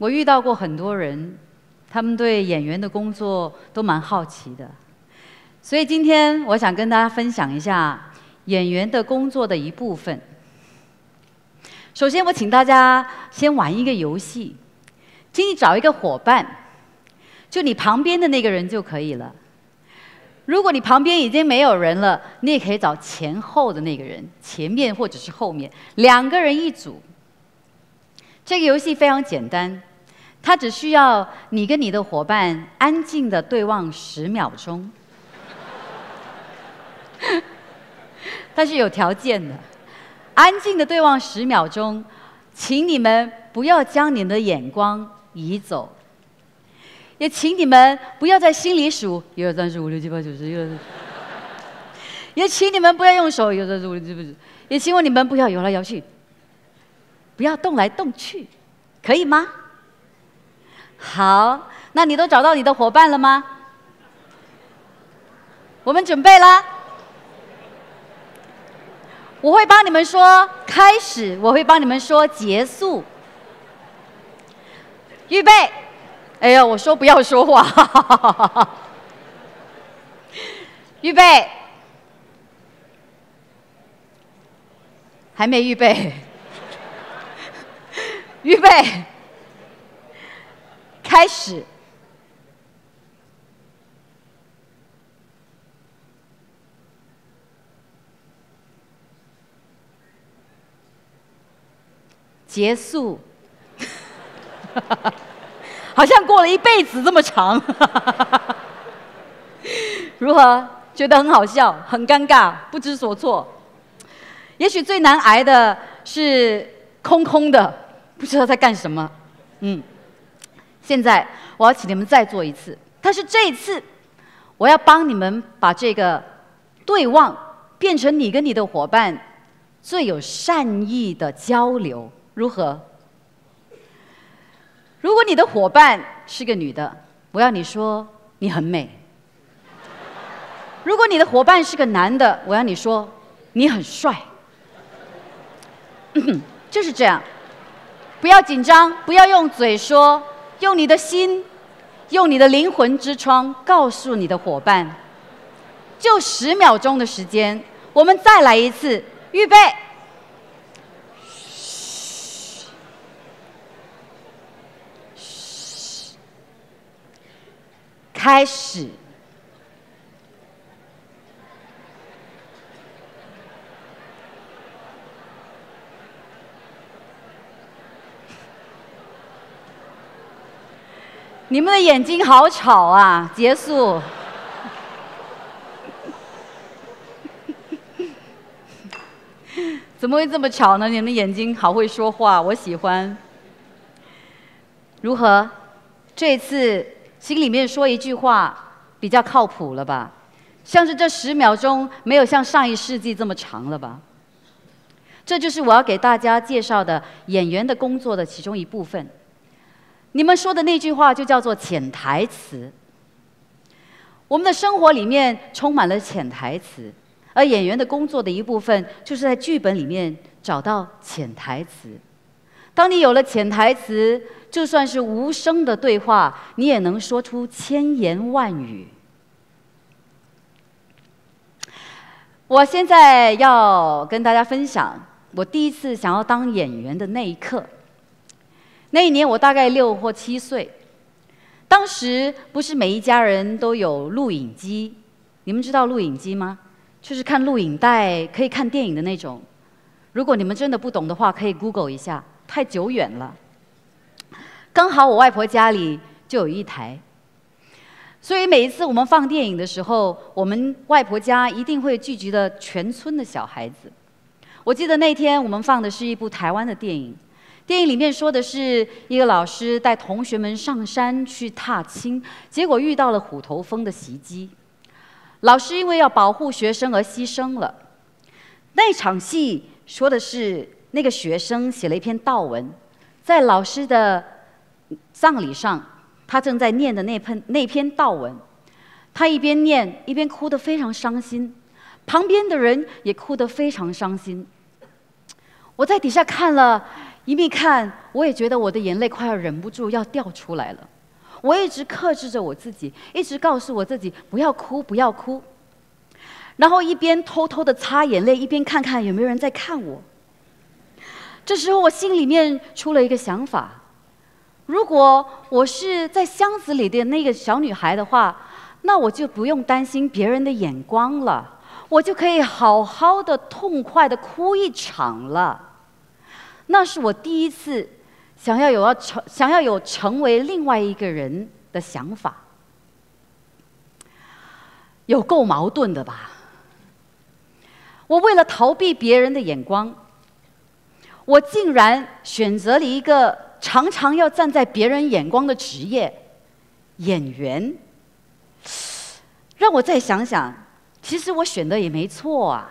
我遇到过很多人，他们对演员的工作都蛮好奇的，所以今天我想跟大家分享一下演员的工作的一部分。首先，我请大家先玩一个游戏，请你找一个伙伴，就你旁边的那个人就可以了。如果你旁边已经没有人了，你也可以找前后的那个人，前面或者是后面，两个人一组。这个游戏非常简单。他只需要你跟你的伙伴安静的对望十秒钟，他是有条件的，安静的对望十秒钟，请你们不要将你们的眼光移走，也请你们不要在心里数一二三四五六七八九十，一二，也请你们不要用手一二三四五六七，也请问你们不要摇来摇去，不要动来动去，可以吗？好，那你都找到你的伙伴了吗？我们准备了，我会帮你们说开始，我会帮你们说结束。预备，哎呀，我说不要说话。预备，还没预备，预备。开始，结束，好像过了一辈子这么长，如何？觉得很好笑，很尴尬，不知所措。也许最难挨的是空空的，不知道在干什么。嗯。现在我要请你们再做一次，但是这一次我要帮你们把这个对望变成你跟你的伙伴最有善意的交流，如何？如果你的伙伴是个女的，我要你说你很美；如果你的伙伴是个男的，我要你说你很帅。就是这样，不要紧张，不要用嘴说。用你的心，用你的灵魂之窗，告诉你的伙伴，就十秒钟的时间，我们再来一次，预备，嘘，嘘，开始。你们的眼睛好吵啊！结束。怎么会这么巧呢？你们眼睛好会说话，我喜欢。如何？这次心里面说一句话比较靠谱了吧？像是这十秒钟没有像上一世纪这么长了吧？这就是我要给大家介绍的演员的工作的其中一部分。你们说的那句话就叫做潜台词。我们的生活里面充满了潜台词，而演员的工作的一部分就是在剧本里面找到潜台词。当你有了潜台词，就算是无声的对话，你也能说出千言万语。我现在要跟大家分享我第一次想要当演员的那一刻。那一年我大概六或七岁，当时不是每一家人都有录影机，你们知道录影机吗？就是看录影带可以看电影的那种。如果你们真的不懂的话，可以 Google 一下，太久远了。刚好我外婆家里就有一台，所以每一次我们放电影的时候，我们外婆家一定会聚集的全村的小孩子。我记得那天我们放的是一部台湾的电影。电影里面说的是一个老师带同学们上山去踏青，结果遇到了虎头蜂的袭击。老师因为要保护学生而牺牲了。那场戏说的是那个学生写了一篇悼文，在老师的葬礼上，他正在念的那篇那篇悼文，他一边念一边哭得非常伤心，旁边的人也哭得非常伤心。我在底下看了。一面看，我也觉得我的眼泪快要忍不住要掉出来了。我一直克制着我自己，一直告诉我自己不要哭，不要哭。然后一边偷偷的擦眼泪，一边看看有没有人在看我。这时候我心里面出了一个想法：如果我是在箱子里的那个小女孩的话，那我就不用担心别人的眼光了，我就可以好好的、痛快的哭一场了。那是我第一次想要有要成、想要有成为另外一个人的想法，有够矛盾的吧？我为了逃避别人的眼光，我竟然选择了一个常常要站在别人眼光的职业——演员。让我再想想，其实我选的也没错啊，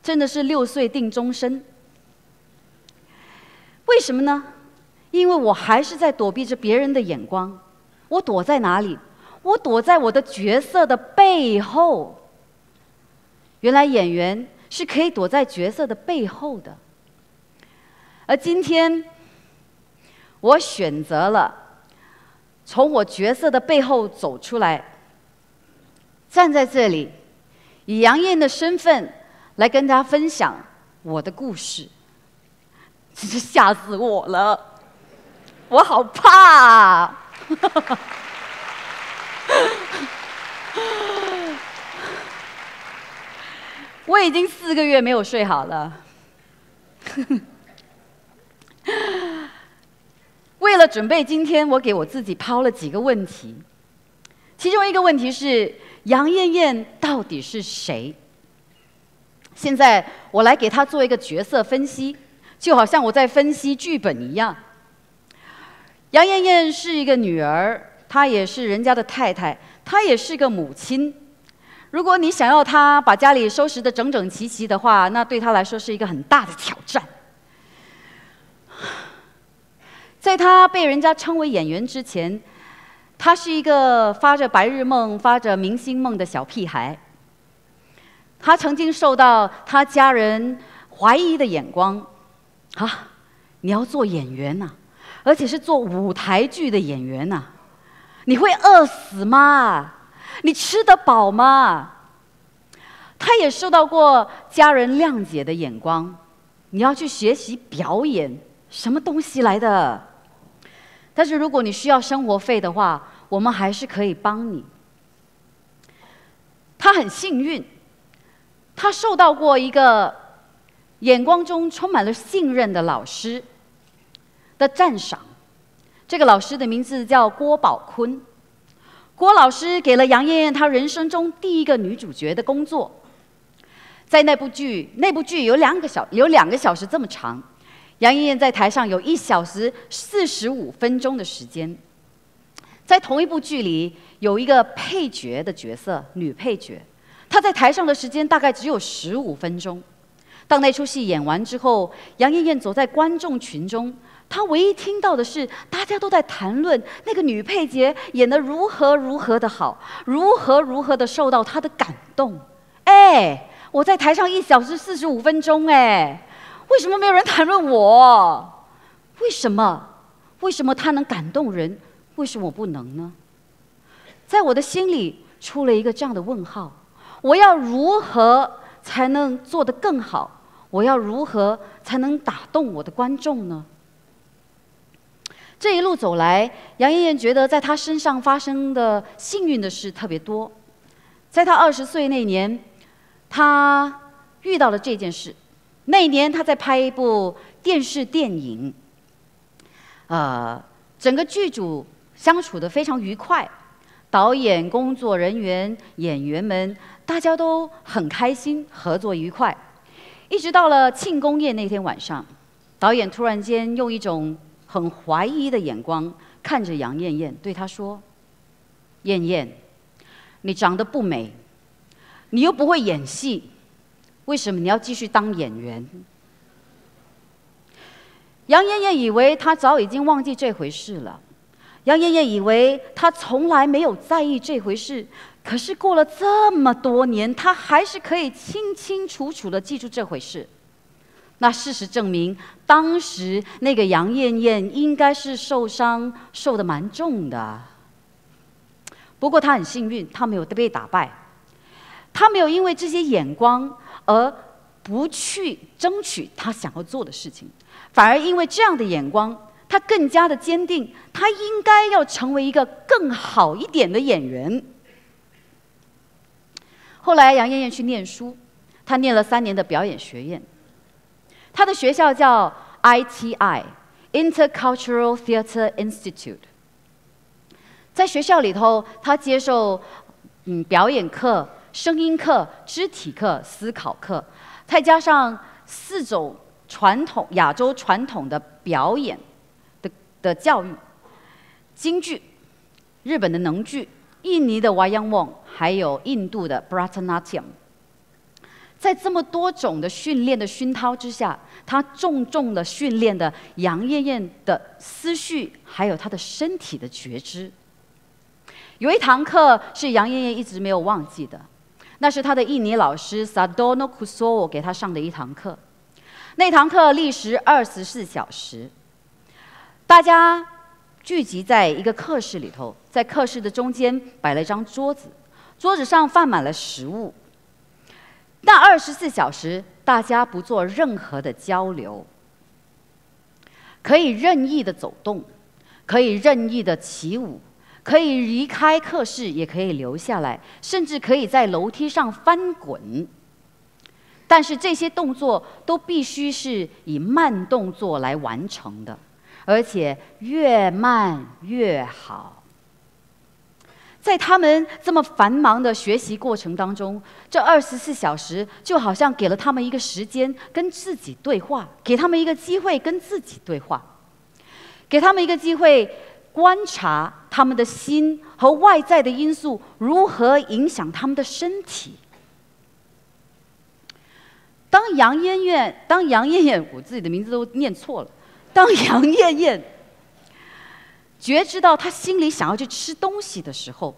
真的是六岁定终身。为什么呢？因为我还是在躲避着别人的眼光。我躲在哪里？我躲在我的角色的背后。原来演员是可以躲在角色的背后的。而今天，我选择了从我角色的背后走出来，站在这里，以杨艳的身份来跟大家分享我的故事。真 是吓死我了，我好怕！啊 我已经四个月没有睡好了。为了准备今天，我给我自己抛了几个问题，其中一个问题是：杨艳艳到底是谁？现在我来给她做一个角色分析。就好像我在分析剧本一样。杨艳艳是一个女儿，她也是人家的太太，她也是个母亲。如果你想要她把家里收拾得整整齐齐的话，那对她来说是一个很大的挑战。在她被人家称为演员之前，她是一个发着白日梦、发着明星梦的小屁孩。她曾经受到她家人怀疑的眼光。啊，你要做演员呐，而且是做舞台剧的演员呐，你会饿死吗？你吃得饱吗？他也受到过家人谅解的眼光。你要去学习表演，什么东西来的？但是如果你需要生活费的话，我们还是可以帮你。他很幸运，他受到过一个。眼光中充满了信任的老师的赞赏。这个老师的名字叫郭宝坤。郭老师给了杨艳艳她人生中第一个女主角的工作。在那部剧，那部剧有两个小有两个小时这么长，杨艳艳在台上有一小时四十五分钟的时间。在同一部剧里，有一个配角的角色，女配角，她在台上的时间大概只有十五分钟。当那出戏演完之后，杨艳艳走在观众群中，她唯一听到的是大家都在谈论那个女配角演得如何如何的好，如何如何的受到她的感动。哎，我在台上一小时四十五分钟，哎，为什么没有人谈论我？为什么？为什么她能感动人？为什么我不能呢？在我的心里出了一个这样的问号：我要如何？才能做得更好。我要如何才能打动我的观众呢？这一路走来，杨艳艳觉得在她身上发生的幸运的事特别多。在她二十岁那年，她遇到了这件事。那一年，她在拍一部电视电影，呃，整个剧组相处的非常愉快，导演、工作人员、演员们。大家都很开心，合作愉快，一直到了庆功宴那天晚上，导演突然间用一种很怀疑的眼光看着杨艳艳，对她说：“艳艳，你长得不美，你又不会演戏，为什么你要继续当演员？”杨艳艳以为他早已经忘记这回事了，杨艳艳以为他从来没有在意这回事。可是过了这么多年，他还是可以清清楚楚的记住这回事。那事实证明，当时那个杨艳艳应该是受伤受的蛮重的。不过她很幸运，她没有被打败，她没有因为这些眼光而不去争取她想要做的事情，反而因为这样的眼光。他更加的坚定，他应该要成为一个更好一点的演员。后来杨艳艳去念书，她念了三年的表演学院，她的学校叫 ITI（Intercultural Theatre Institute）。在学校里头，她接受嗯表演课、声音课、肢体课、思考课，再加上四种传统亚洲传统的表演。的教育，京剧、日本的能剧、印尼的 Wayang Wong，还有印度的 Bharatanatyam，在这么多种的训练的熏陶之下，他重重的训练的杨艳艳的思绪，还有她的身体的觉知。有一堂课是杨艳艳一直没有忘记的，那是她的印尼老师 Sadono Kusuo 给她上的一堂课，那堂课历时二十四小时。大家聚集在一个课室里头，在课室的中间摆了一张桌子，桌子上放满了食物。那二十四小时，大家不做任何的交流，可以任意的走动，可以任意的起舞，可以离开课室，也可以留下来，甚至可以在楼梯上翻滚。但是这些动作都必须是以慢动作来完成的。而且越慢越好。在他们这么繁忙的学习过程当中，这二十四小时就好像给了他们一个时间跟自己对话，给他们一个机会跟自己对话，给他们一个机会观察他们的心和外在的因素如何影响他们的身体。当杨艳艳，当杨艳艳，我自己的名字都念错了。当杨艳艳觉知到她心里想要去吃东西的时候，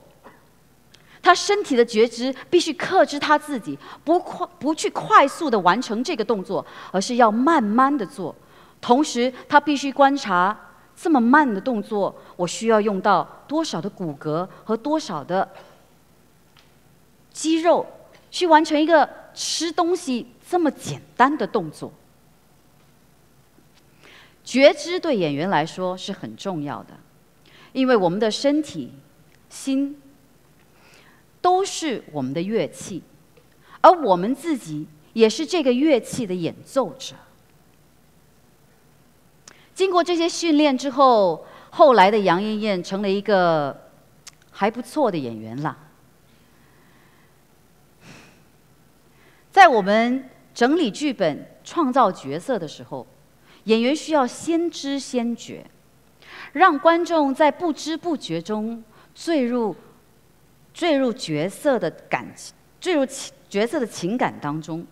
她身体的觉知必须克制她自己，不快不去快速的完成这个动作，而是要慢慢的做。同时，她必须观察这么慢的动作，我需要用到多少的骨骼和多少的肌肉，去完成一个吃东西这么简单的动作。觉知对演员来说是很重要的，因为我们的身体、心都是我们的乐器，而我们自己也是这个乐器的演奏者。经过这些训练之后，后来的杨艳艳成了一个还不错的演员了。在我们整理剧本、创造角色的时候。演员需要先知先觉，让观众在不知不觉中坠入坠入角色的感情，坠入角色的情感当中，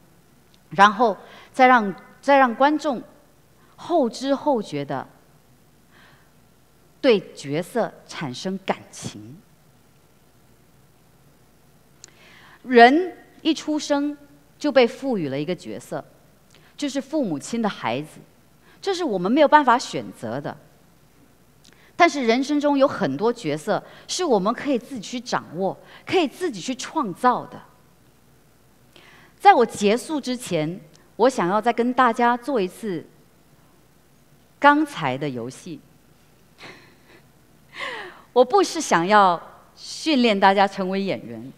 然后再让再让观众后知后觉的对角色产生感情。人一出生就被赋予了一个角色，就是父母亲的孩子。这是我们没有办法选择的，但是人生中有很多角色是我们可以自己去掌握、可以自己去创造的。在我结束之前，我想要再跟大家做一次刚才的游戏。我不是想要训练大家成为演员，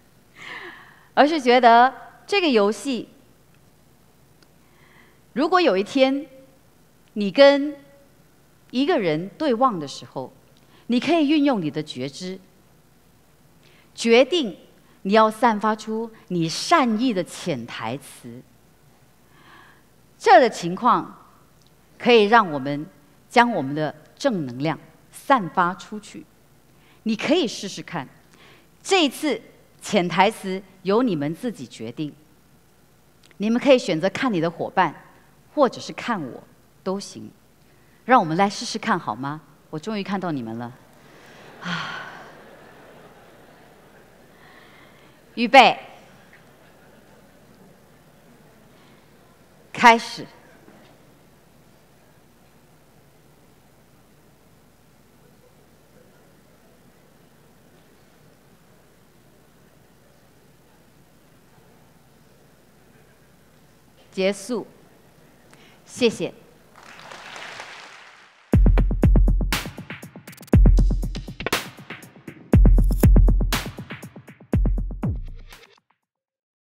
而是觉得这个游戏。如果有一天，你跟一个人对望的时候，你可以运用你的觉知，决定你要散发出你善意的潜台词。这的情况可以让我们将我们的正能量散发出去。你可以试试看，这一次潜台词由你们自己决定。你们可以选择看你的伙伴。或者是看我都行。让我们来试试看好吗？我终于看到你们了。啊。预备。开始。结束。谢谢。